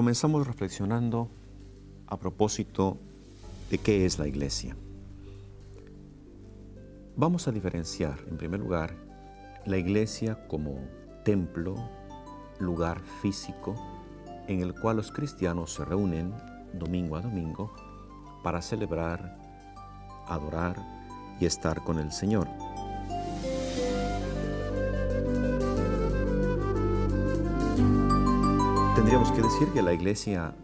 Comenzamos reflexionando a propósito de qué es la iglesia. Vamos a diferenciar, en primer lugar, la iglesia como templo, lugar físico, en el cual los cristianos se reúnen domingo a domingo para celebrar, adorar y estar con el Señor. Tendríamos que decir que la iglesia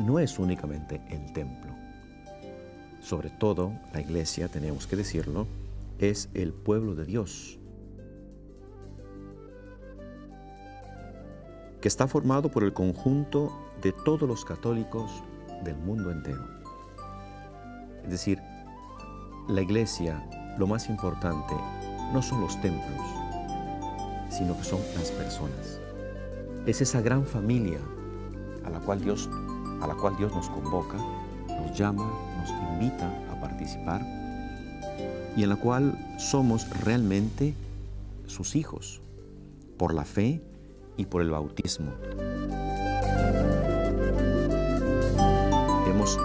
no es únicamente el templo. Sobre todo, la iglesia, tenemos que decirlo, es el pueblo de Dios, que está formado por el conjunto de todos los católicos del mundo entero. Es decir, la iglesia, lo más importante, no son los templos, sino que son las personas. Es esa gran familia a la cual Dios, a la cual Dios nos convoca, nos llama, nos invita a participar y en la cual somos realmente sus hijos por la fe y por el bautismo. Hemos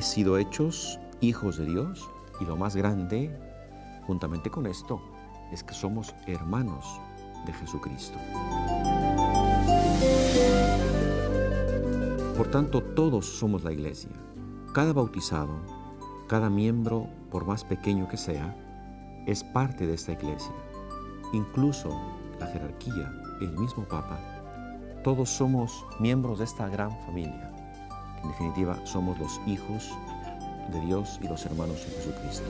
sido hechos hijos de Dios y lo más grande, juntamente con esto, es que somos hermanos de Jesucristo. Por tanto, todos somos la iglesia. Cada bautizado, cada miembro, por más pequeño que sea, es parte de esta iglesia. Incluso la jerarquía, el mismo Papa, todos somos miembros de esta gran familia. En definitiva, somos los hijos de Dios y los hermanos de Jesucristo.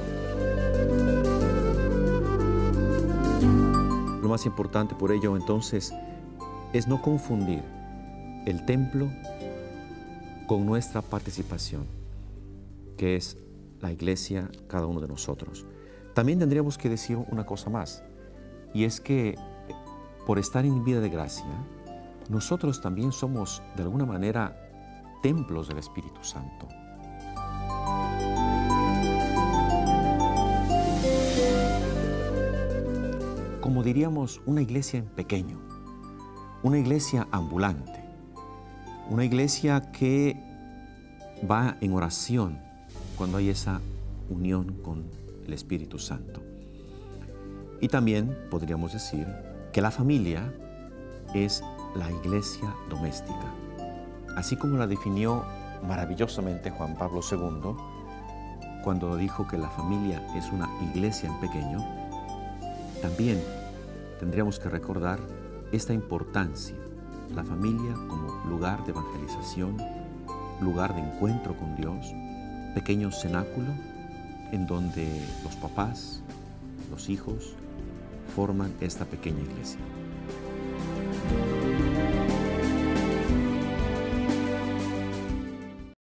Lo más importante por ello entonces es no confundir el templo con nuestra participación, que es la iglesia, cada uno de nosotros. También tendríamos que decir una cosa más, y es que por estar en vida de gracia, nosotros también somos de alguna manera templos del Espíritu Santo. Como diríamos, una iglesia en pequeño, una iglesia ambulante, una iglesia que va en oración cuando hay esa unión con el Espíritu Santo. Y también podríamos decir que la familia es la iglesia doméstica, así como la definió maravillosamente Juan Pablo II cuando dijo que la familia es una iglesia en pequeño, también tendríamos que recordar esta importancia, la familia como lugar de evangelización, lugar de encuentro con Dios, pequeño cenáculo en donde los papás, los hijos, forman esta pequeña iglesia.